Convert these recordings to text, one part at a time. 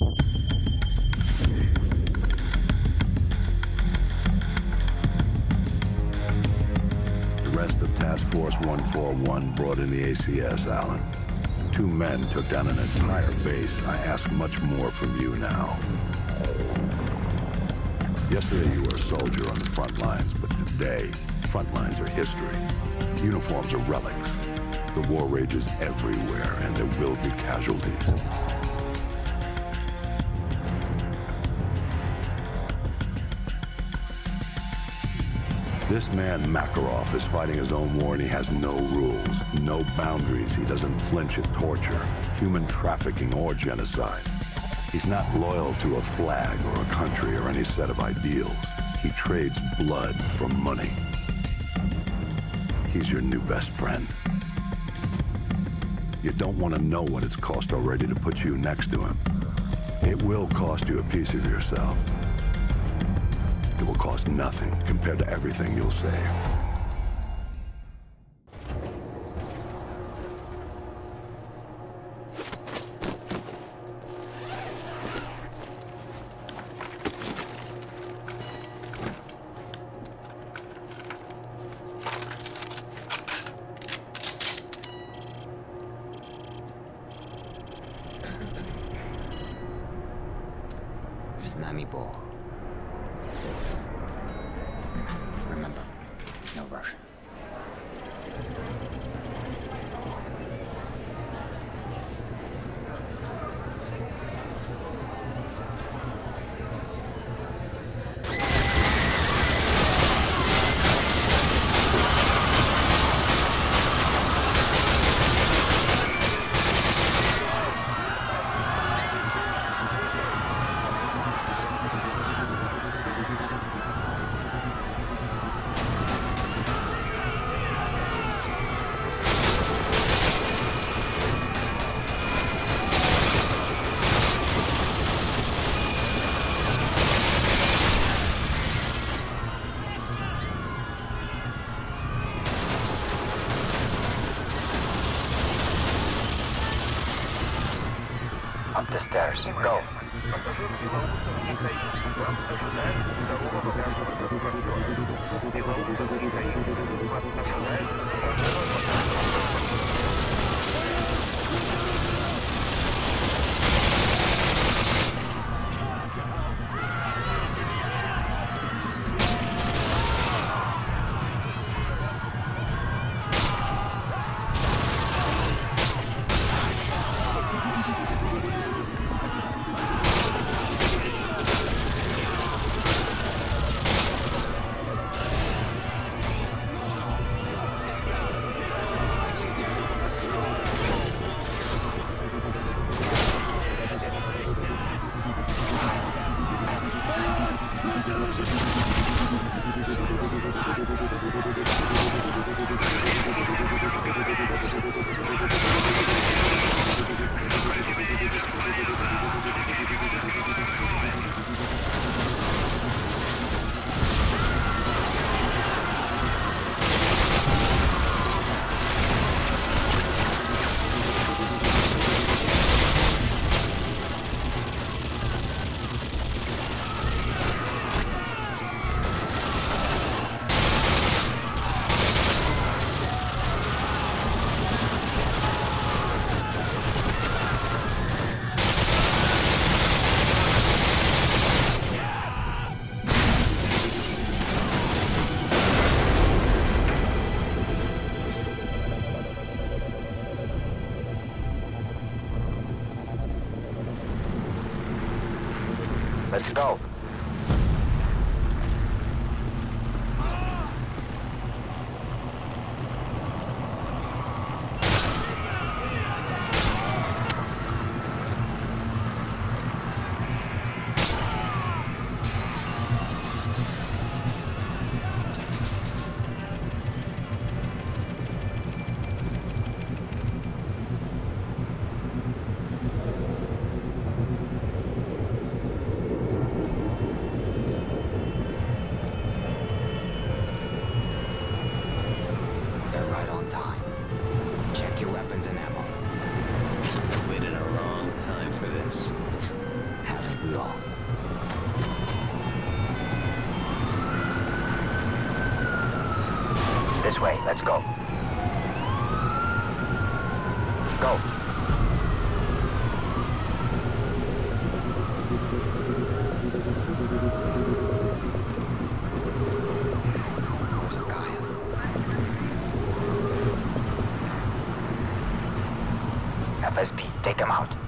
The rest of Task Force 141 brought in the ACS, Allen. Two men took down an entire base. I ask much more from you now. Yesterday you were a soldier on the front lines, but today, front lines are history. Uniforms are relics. The war rages everywhere, and there will be casualties. This man, Makarov, is fighting his own war and he has no rules, no boundaries. He doesn't flinch at torture, human trafficking, or genocide. He's not loyal to a flag or a country or any set of ideals. He trades blood for money. He's your new best friend. You don't want to know what it's cost already to put you next to him. It will cost you a piece of yourself will cost nothing compared to everything you'll save. Z nami Up the stairs. Go. delicious! Let's go. them out.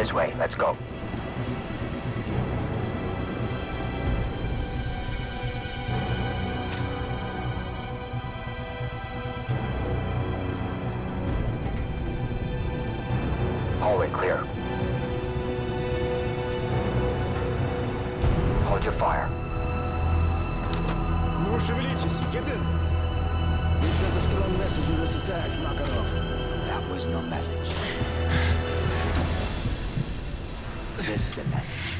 This way, let's go. Hallway clear. Hold your fire. Ну, шевелитесь! Get in! We sent a strong message with this attack, Makarov. That was no message. This is a message.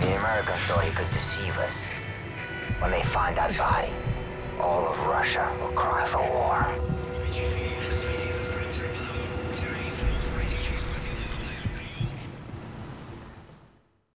The Americans thought he could deceive us. When they find that body, all of Russia will cry for war.